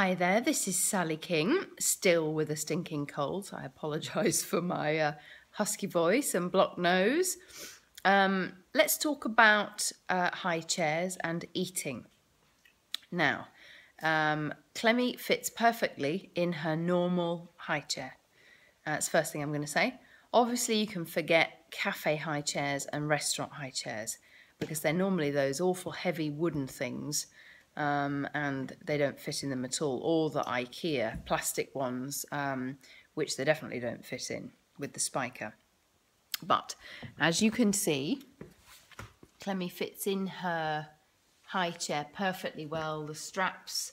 Hi there, this is Sally King, still with a stinking cold. I apologise for my uh, husky voice and blocked nose. Um, let's talk about uh, high chairs and eating. Now, um, Clemmy fits perfectly in her normal high chair. Uh, that's the first thing I'm going to say. Obviously, you can forget cafe high chairs and restaurant high chairs because they're normally those awful heavy wooden things um, and they don't fit in them at all, or the IKEA plastic ones, um, which they definitely don't fit in with the spica. But as you can see, Clemmy fits in her high chair perfectly well. The straps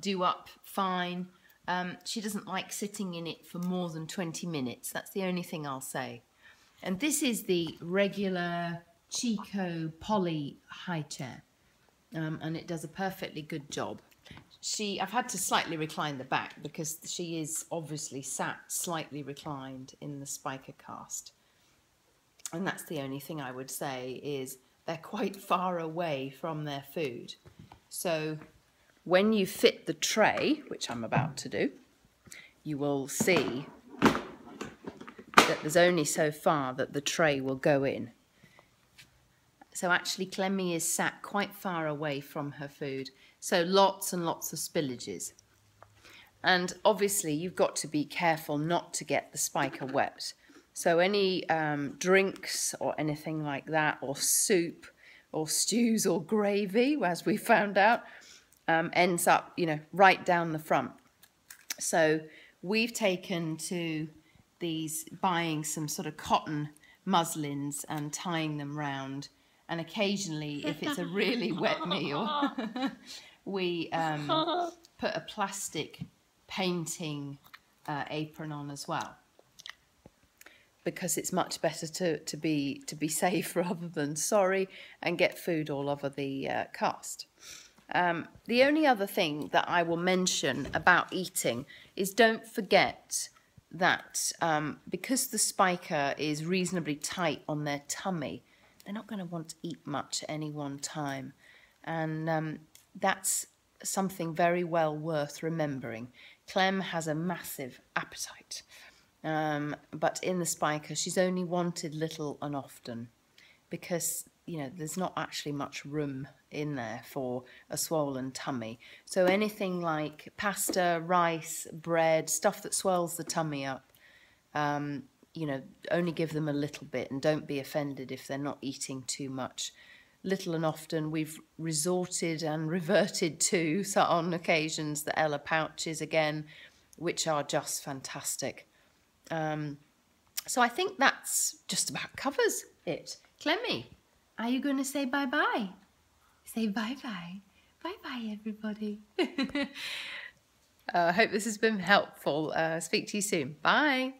do up fine. Um, she doesn't like sitting in it for more than 20 minutes. That's the only thing I'll say. And this is the regular Chicco Polly high chair um, and it does a perfectly good job. She, I've had to slightly recline the back because she is obviously sat slightly reclined in the spica cast. And that's the only thing I would say is they're quite far away from their food. So when you fit the tray, which I'm about to do, you will see that there's only so far that the tray will go in. So actually Clemmy is sat quite far away from her food. So lots and lots of spillages. And obviously you've got to be careful not to get the spica wet. So any um, drinks or anything like that, or soup, or stews or gravy, as we found out, um, ends up, you know, right down the front. So we've taken to these buying some sort of cotton muslins and tying them round and occasionally, if it's a really wet meal, we um, put a plastic painting uh, apron on as well because it's much better to, to be to be safe rather than sorry and get food all over the uh, cast. Um, the only other thing that I will mention about eating is don't forget that um, because the spica is reasonably tight on their tummy, they're not going to want to eat much at any one time. And um, that's something very well worth remembering. Clem has a massive appetite, um, but in the spica, she's only wanted little and often because you know there's not actually much room in there for a swollen tummy. So anything like pasta, rice, bread, stuff that swells the tummy up, um, you know, only give them a little bit and don't be offended if they're not eating too much. Little and often we've resorted and reverted to, so on occasions, the Ella pouches again, which are just fantastic. Um, so I think that's just about covers it. Clemmy, are you going to say bye-bye? Say bye-bye. Bye-bye, everybody. I uh, hope this has been helpful. Uh, speak to you soon. Bye.